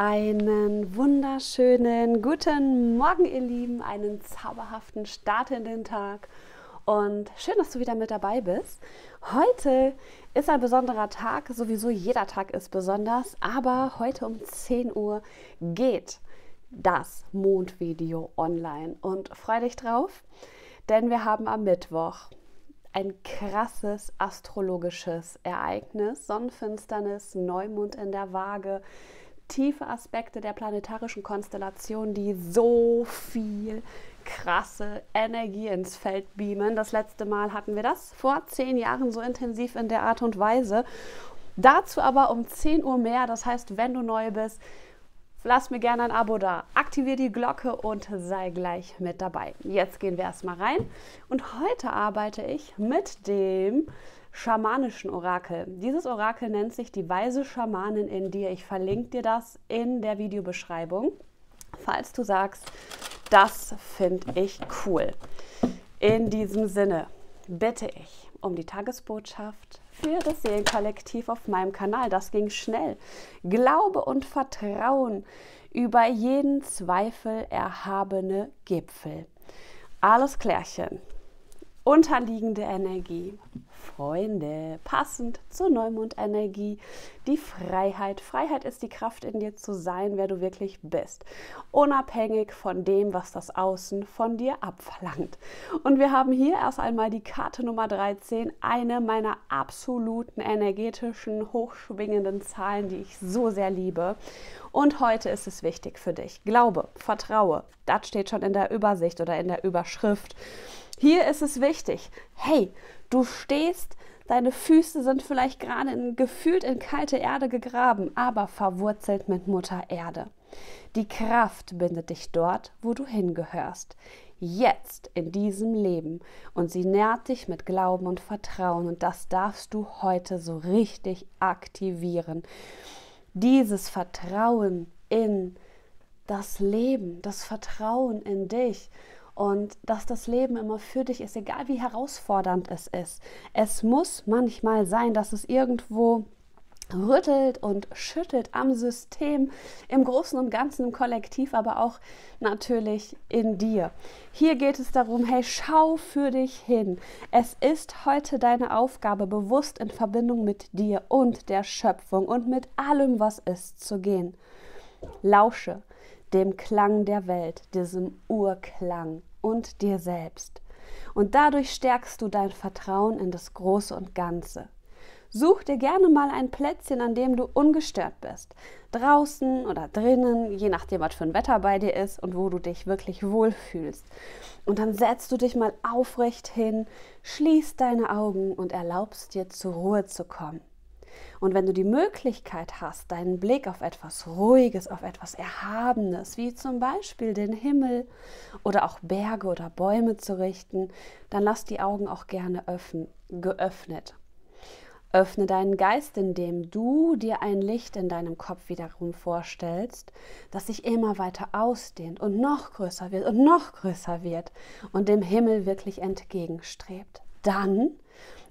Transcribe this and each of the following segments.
Einen wunderschönen guten Morgen, ihr Lieben, einen zauberhaften Start in den Tag. Und schön, dass du wieder mit dabei bist. Heute ist ein besonderer Tag, sowieso jeder Tag ist besonders, aber heute um 10 Uhr geht das Mondvideo online. Und freu dich drauf, denn wir haben am Mittwoch ein krasses astrologisches Ereignis, Sonnenfinsternis, Neumond in der Waage tiefe Aspekte der planetarischen Konstellation, die so viel krasse Energie ins Feld beamen. Das letzte Mal hatten wir das vor zehn Jahren so intensiv in der Art und Weise. Dazu aber um 10 Uhr mehr. Das heißt, wenn du neu bist, lass mir gerne ein Abo da, aktiviere die Glocke und sei gleich mit dabei. Jetzt gehen wir erstmal rein und heute arbeite ich mit dem schamanischen Orakel. Dieses Orakel nennt sich die weise Schamanin in dir. Ich verlinke dir das in der Videobeschreibung, falls du sagst, das finde ich cool. In diesem Sinne bitte ich um die Tagesbotschaft für das Seelenkollektiv auf meinem Kanal. Das ging schnell. Glaube und Vertrauen über jeden Zweifel erhabene Gipfel. Alles klärchen unterliegende Energie. Freunde, passend zur Neumondenergie, die Freiheit. Freiheit ist die Kraft in dir zu sein, wer du wirklich bist, unabhängig von dem, was das Außen von dir abverlangt. Und wir haben hier erst einmal die Karte Nummer 13, eine meiner absoluten energetischen, hochschwingenden Zahlen, die ich so sehr liebe. Und heute ist es wichtig für dich. Glaube, vertraue. Das steht schon in der Übersicht oder in der Überschrift. Hier ist es wichtig, hey, du stehst, deine Füße sind vielleicht gerade in, gefühlt in kalte Erde gegraben, aber verwurzelt mit Mutter Erde. Die Kraft bindet dich dort, wo du hingehörst. Jetzt in diesem Leben. Und sie nährt dich mit Glauben und Vertrauen. Und das darfst du heute so richtig aktivieren. Dieses Vertrauen in das Leben, das Vertrauen in dich und dass das Leben immer für dich ist, egal wie herausfordernd es ist. Es muss manchmal sein, dass es irgendwo rüttelt und schüttelt am System, im Großen und Ganzen, im Kollektiv, aber auch natürlich in dir. Hier geht es darum, hey, schau für dich hin. Es ist heute deine Aufgabe, bewusst in Verbindung mit dir und der Schöpfung und mit allem, was ist, zu gehen. Lausche dem Klang der Welt, diesem Urklang und dir selbst. Und dadurch stärkst du dein Vertrauen in das Große und Ganze. Such dir gerne mal ein Plätzchen, an dem du ungestört bist. Draußen oder drinnen, je nachdem, was für ein Wetter bei dir ist und wo du dich wirklich wohlfühlst. Und dann setzt du dich mal aufrecht hin, schließt deine Augen und erlaubst dir zur Ruhe zu kommen. Und wenn du die Möglichkeit hast, deinen Blick auf etwas Ruhiges, auf etwas Erhabenes, wie zum Beispiel den Himmel oder auch Berge oder Bäume zu richten, dann lass die Augen auch gerne öffnen, geöffnet. Öffne deinen Geist, indem du dir ein Licht in deinem Kopf wiederum vorstellst, das sich immer weiter ausdehnt und noch größer wird und noch größer wird und dem Himmel wirklich entgegenstrebt. Dann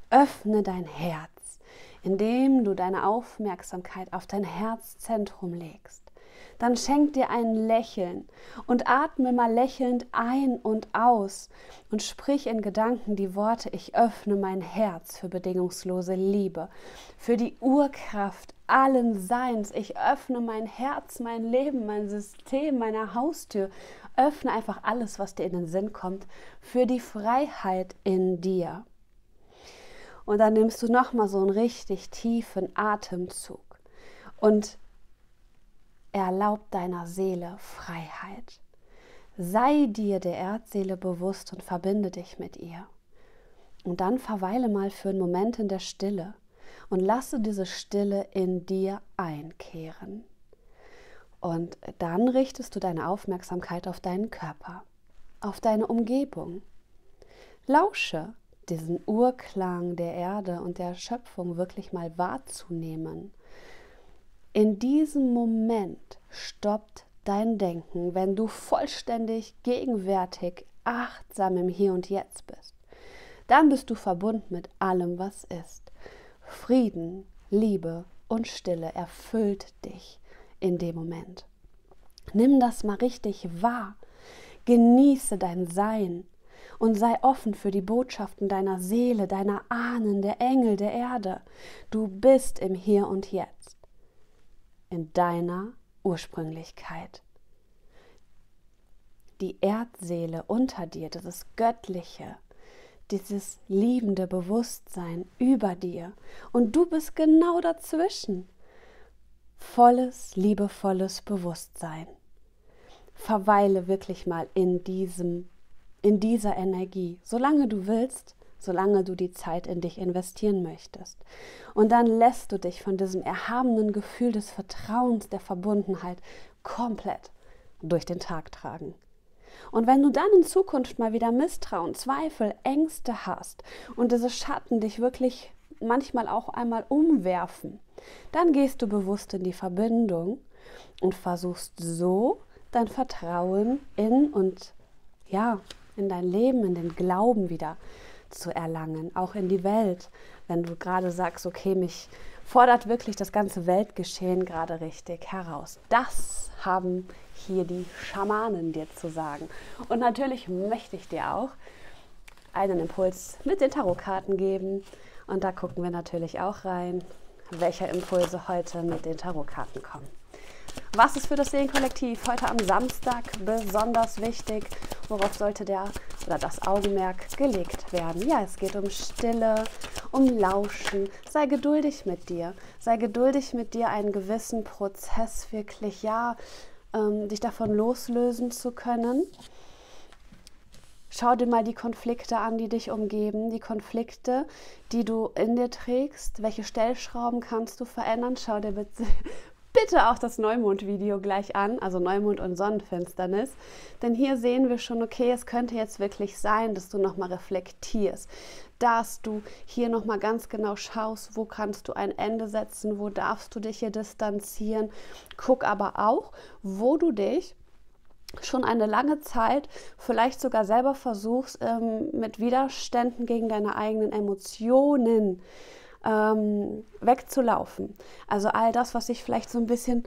öffne dein Herz indem du deine Aufmerksamkeit auf dein Herzzentrum legst. Dann schenk dir ein Lächeln und atme mal lächelnd ein und aus und sprich in Gedanken die Worte, ich öffne mein Herz für bedingungslose Liebe, für die Urkraft allen Seins. Ich öffne mein Herz, mein Leben, mein System, meine Haustür. Öffne einfach alles, was dir in den Sinn kommt, für die Freiheit in dir. Und dann nimmst du nochmal so einen richtig tiefen Atemzug und erlaub deiner Seele Freiheit. Sei dir der Erdseele bewusst und verbinde dich mit ihr. Und dann verweile mal für einen Moment in der Stille und lasse diese Stille in dir einkehren. Und dann richtest du deine Aufmerksamkeit auf deinen Körper, auf deine Umgebung. Lausche, diesen Urklang der Erde und der Schöpfung wirklich mal wahrzunehmen. In diesem Moment stoppt dein Denken, wenn du vollständig gegenwärtig, achtsam im Hier und Jetzt bist. Dann bist du verbunden mit allem, was ist. Frieden, Liebe und Stille erfüllt dich in dem Moment. Nimm das mal richtig wahr. Genieße dein Sein und sei offen für die Botschaften deiner Seele, deiner Ahnen, der Engel, der Erde. Du bist im Hier und Jetzt, in deiner Ursprünglichkeit. Die Erdseele unter dir, dieses Göttliche, dieses liebende Bewusstsein über dir und du bist genau dazwischen. Volles, liebevolles Bewusstsein. Verweile wirklich mal in diesem in dieser Energie, solange du willst, solange du die Zeit in dich investieren möchtest. Und dann lässt du dich von diesem erhabenen Gefühl des Vertrauens, der Verbundenheit komplett durch den Tag tragen. Und wenn du dann in Zukunft mal wieder Misstrauen, Zweifel, Ängste hast und diese Schatten dich wirklich manchmal auch einmal umwerfen, dann gehst du bewusst in die Verbindung und versuchst so dein Vertrauen in und ja, in dein Leben, in den Glauben wieder zu erlangen, auch in die Welt. Wenn du gerade sagst, okay, mich fordert wirklich das ganze Weltgeschehen gerade richtig heraus. Das haben hier die Schamanen dir zu sagen. Und natürlich möchte ich dir auch einen Impuls mit den Tarotkarten geben. Und da gucken wir natürlich auch rein, welche Impulse heute mit den Tarotkarten kommen. Was ist für das Seelenkollektiv heute am Samstag besonders wichtig? Worauf sollte der oder das Augenmerk gelegt werden? Ja, es geht um Stille, um Lauschen. Sei geduldig mit dir. Sei geduldig mit dir, einen gewissen Prozess wirklich, ja, ähm, dich davon loslösen zu können. Schau dir mal die Konflikte an, die dich umgeben, die Konflikte, die du in dir trägst. Welche Stellschrauben kannst du verändern? Schau dir bitte, bitte auch das Neumond-Video gleich an, also Neumond und Sonnenfinsternis. Denn hier sehen wir schon, okay, es könnte jetzt wirklich sein, dass du nochmal reflektierst, dass du hier nochmal ganz genau schaust, wo kannst du ein Ende setzen, wo darfst du dich hier distanzieren. Guck aber auch, wo du dich schon eine lange Zeit vielleicht sogar selber versuchst, ähm, mit Widerständen gegen deine eigenen Emotionen ähm, wegzulaufen. Also all das, was sich vielleicht so ein bisschen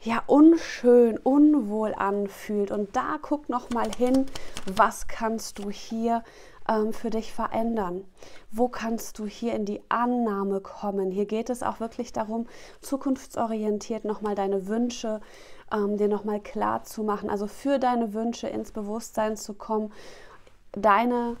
ja unschön, unwohl anfühlt. Und da guck noch mal hin, was kannst du hier ähm, für dich verändern? Wo kannst du hier in die Annahme kommen? Hier geht es auch wirklich darum, zukunftsorientiert noch mal deine Wünsche ähm, dir noch mal klar zu machen. Also für deine Wünsche ins Bewusstsein zu kommen, deine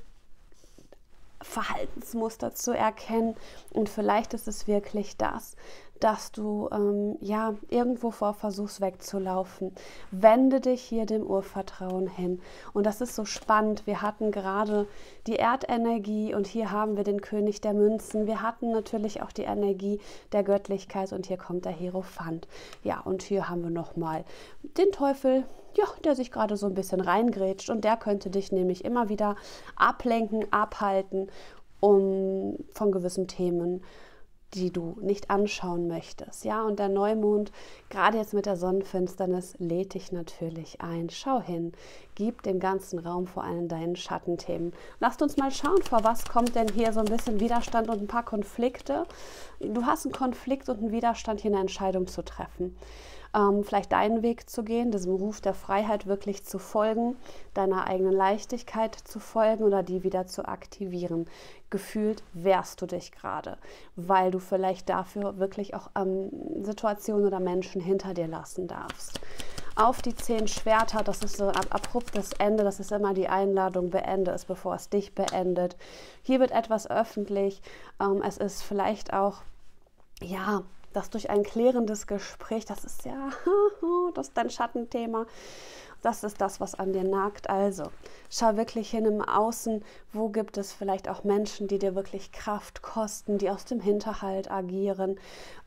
Verhaltensmuster zu erkennen. Und vielleicht ist es wirklich das, dass du ähm, ja irgendwo vor versuchst wegzulaufen. Wende dich hier dem Urvertrauen hin. Und das ist so spannend. Wir hatten gerade die Erdenergie und hier haben wir den König der Münzen. Wir hatten natürlich auch die Energie der Göttlichkeit und hier kommt der Hierophant. Ja, und hier haben wir nochmal den Teufel, ja, der sich gerade so ein bisschen reingrätscht und der könnte dich nämlich immer wieder ablenken, abhalten, um von gewissen Themen die du nicht anschauen möchtest. Ja, und der Neumond, gerade jetzt mit der Sonnenfinsternis, lädt dich natürlich ein. Schau hin, gib dem ganzen Raum vor allem deinen Schattenthemen. Lasst uns mal schauen, vor was kommt denn hier so ein bisschen Widerstand und ein paar Konflikte. Du hast einen Konflikt und einen Widerstand, hier eine Entscheidung zu treffen ähm, vielleicht deinen Weg zu gehen, diesem Ruf der Freiheit wirklich zu folgen, deiner eigenen Leichtigkeit zu folgen oder die wieder zu aktivieren. Gefühlt wehrst du dich gerade, weil du vielleicht dafür wirklich auch ähm, Situationen oder Menschen hinter dir lassen darfst auf die zehn Schwerter. Das ist so ein abruptes Ende. Das ist immer die Einladung, beende es, bevor es dich beendet. Hier wird etwas öffentlich. Ähm, es ist vielleicht auch, ja, das durch ein klärendes Gespräch, das ist ja, das ist dein Schattenthema. Das ist das, was an dir nagt. Also schau wirklich hin im Außen, wo gibt es vielleicht auch Menschen, die dir wirklich Kraft kosten, die aus dem Hinterhalt agieren.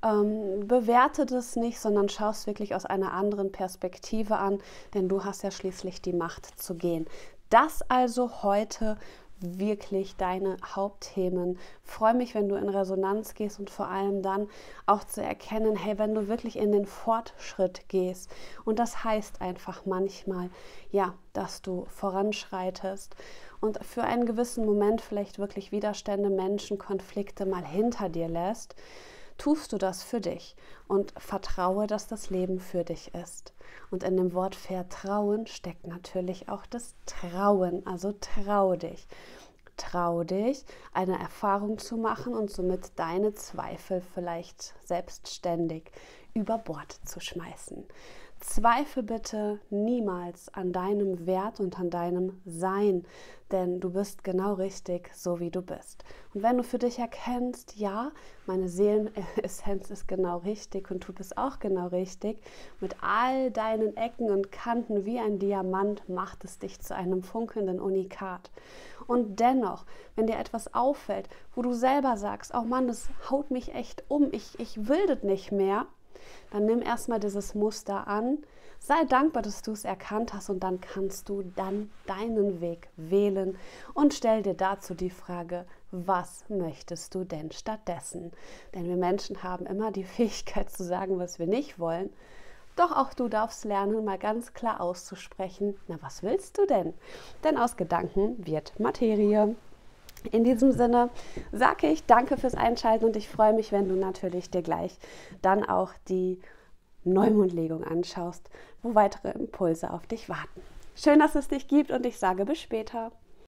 Ähm, bewerte das nicht, sondern schau es wirklich aus einer anderen Perspektive an, denn du hast ja schließlich die Macht zu gehen. Das also heute wirklich deine Hauptthemen. Freue mich, wenn du in Resonanz gehst und vor allem dann auch zu erkennen, hey, wenn du wirklich in den Fortschritt gehst. Und das heißt einfach manchmal, ja, dass du voranschreitest und für einen gewissen Moment vielleicht wirklich Widerstände, Menschen, Konflikte mal hinter dir lässt tust du das für dich und vertraue, dass das Leben für dich ist. Und in dem Wort Vertrauen steckt natürlich auch das Trauen, also trau dich. Trau dich, eine Erfahrung zu machen und somit deine Zweifel vielleicht selbstständig über Bord zu schmeißen. Zweifle bitte niemals an deinem Wert und an deinem Sein, denn du bist genau richtig, so wie du bist. Und wenn du für dich erkennst, ja, meine Seelenessenz ist genau richtig und du bist auch genau richtig, mit all deinen Ecken und Kanten wie ein Diamant macht es dich zu einem funkelnden Unikat. Und dennoch, wenn dir etwas auffällt, wo du selber sagst, oh Mann, das haut mich echt um, ich, ich will das nicht mehr, dann nimm erstmal dieses Muster an. Sei dankbar, dass du es erkannt hast und dann kannst du dann deinen Weg wählen und stell dir dazu die Frage, was möchtest du denn stattdessen? Denn wir Menschen haben immer die Fähigkeit zu sagen, was wir nicht wollen. Doch auch du darfst lernen, mal ganz klar auszusprechen, na was willst du denn? Denn aus Gedanken wird Materie. In diesem Sinne sage ich danke fürs Einschalten und ich freue mich, wenn du natürlich dir gleich dann auch die Neumondlegung anschaust, wo weitere Impulse auf dich warten. Schön, dass es dich gibt und ich sage bis später.